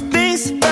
Things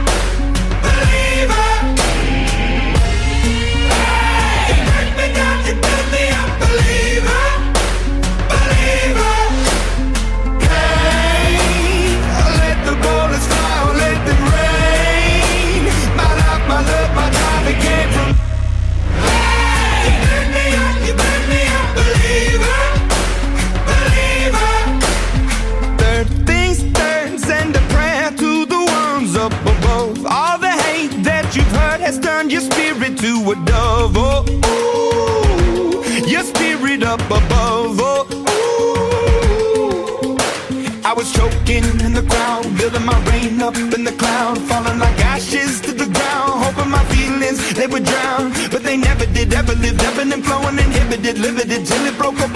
Your spirit to a dove. Oh, ooh, your spirit up above. Oh, ooh. I was choking in the crowd, building my rain up in the cloud, falling like ashes to the ground, hoping my feelings they would drown, but they never did. Ever lived, ebbing and flowing, inhibited, limited till it broke up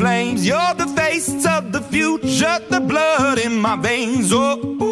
Flames. You're the face of the future, the blood in my veins. Oh,